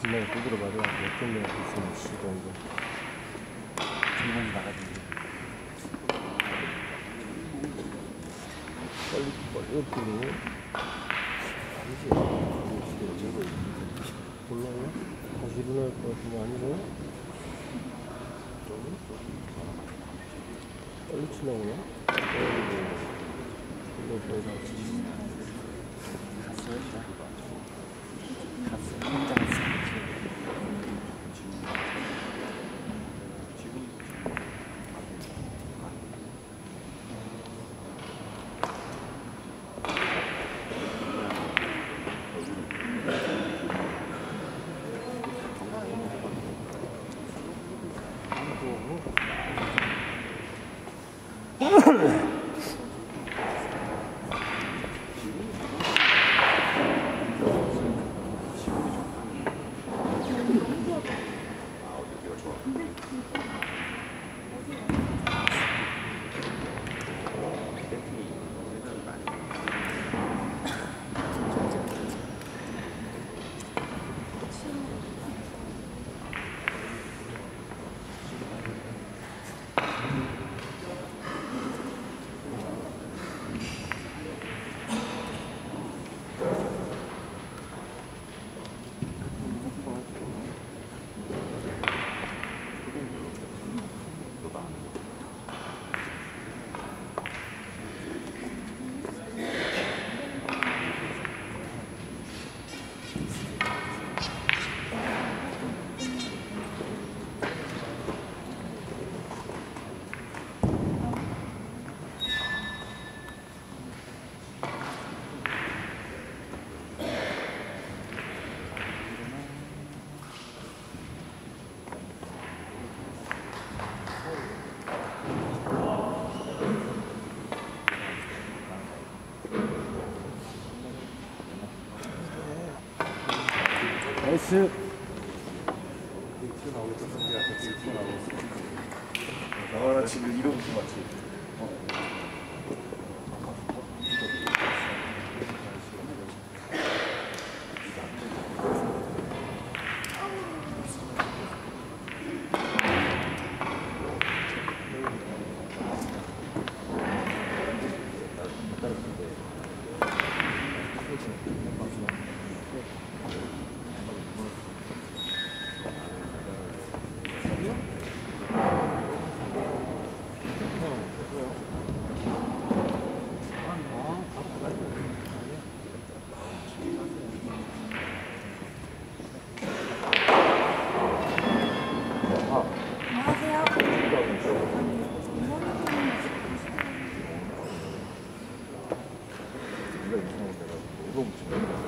분명히 두드려 맞아가지고 어떤 명 있으면 씨가 이거 전문이 나가지고 빨리 빨리 엎드리고 아니지 이거 몰라요? 다시 일어날 것 같은데? 저기? 빨리 치나오나? 이거 보 나이스 나와라 지금 이러고 맞지? 너무 지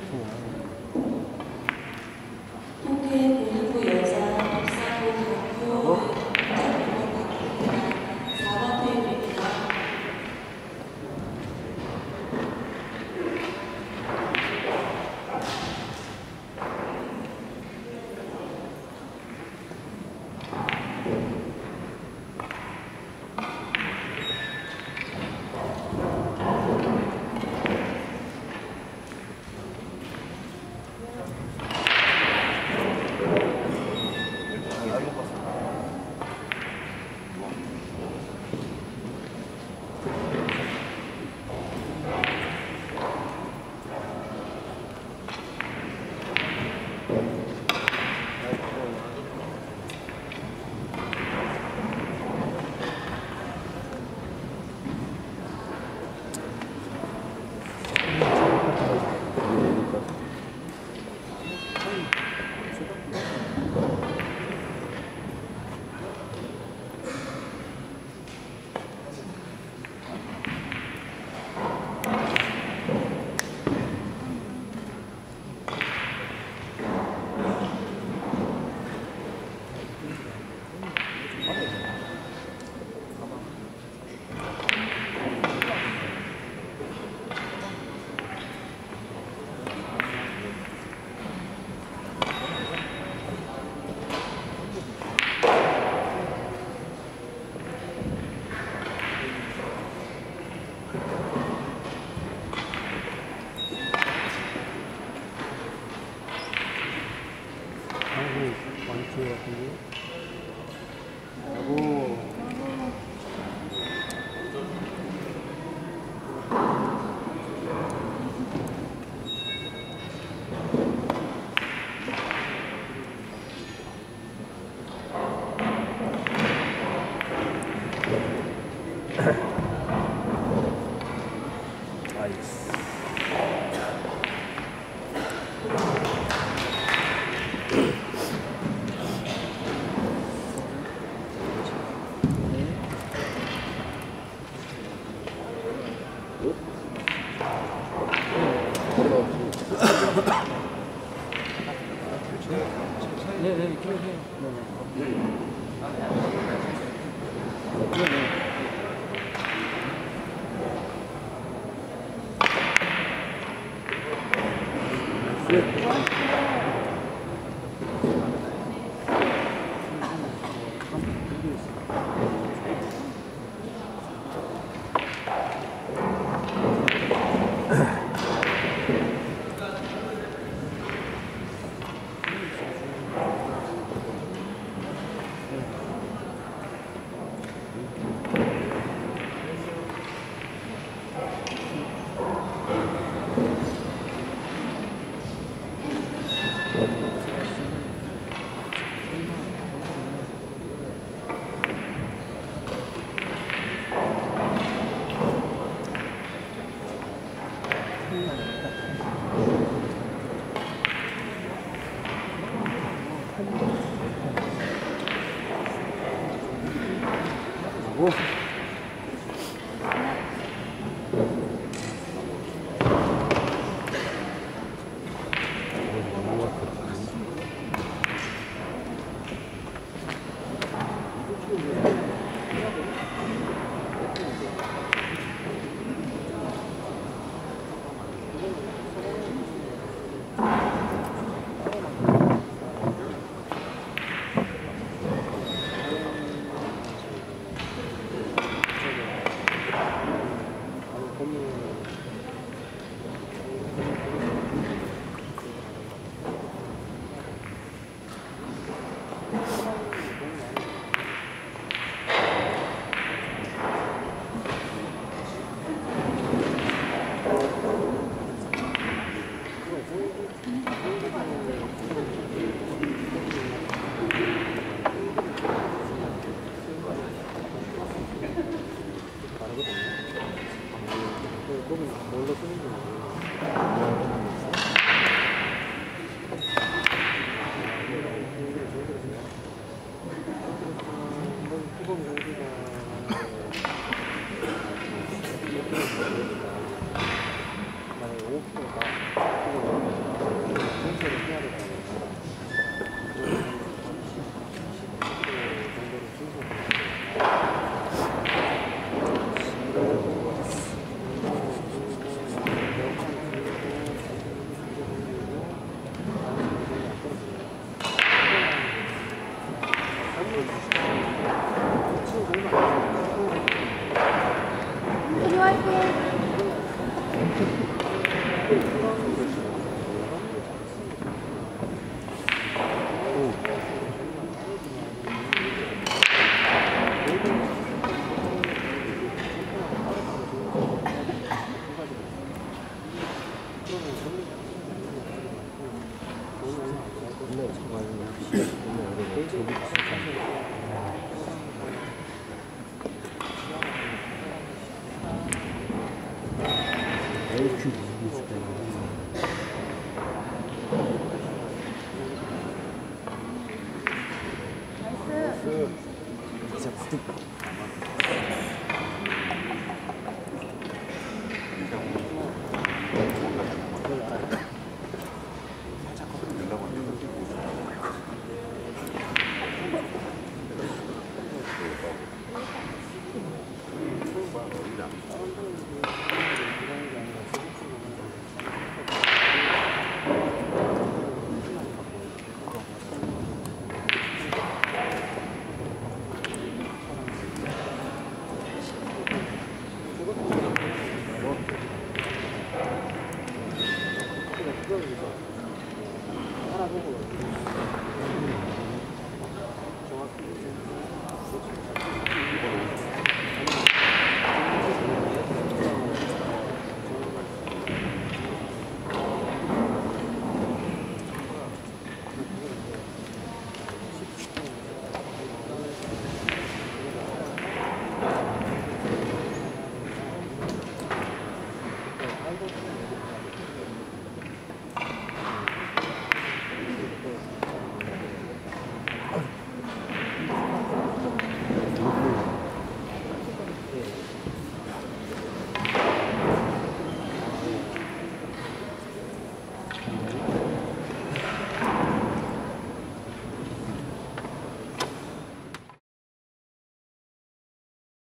point. You know.